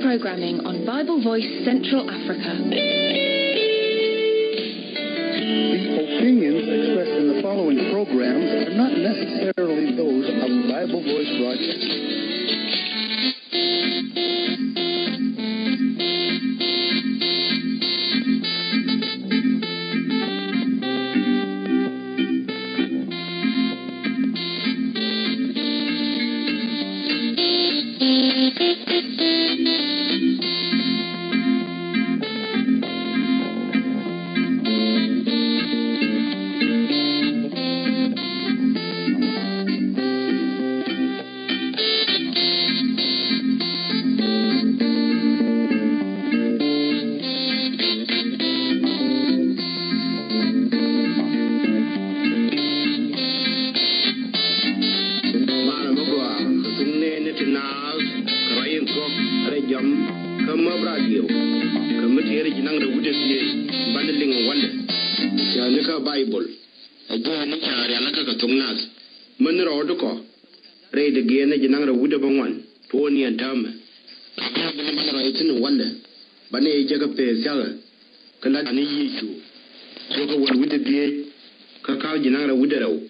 programming on Bible Voice Central Africa. The opinions expressed in the following programs are not necessarily those of Bible Voice Broadcasting. Mara naas krayen ko re jam kama bradio kama tere jinang re wude siye bandeling wande ya nika bible ago ni kare alaka ka tungnas man ro do ko re de gene jinang re wude bangwan to ni adama ago bana man itin wande ba ne ye jaga pe sala kala ni yitu so ko wal wude biye ka ka jinang re wude rawo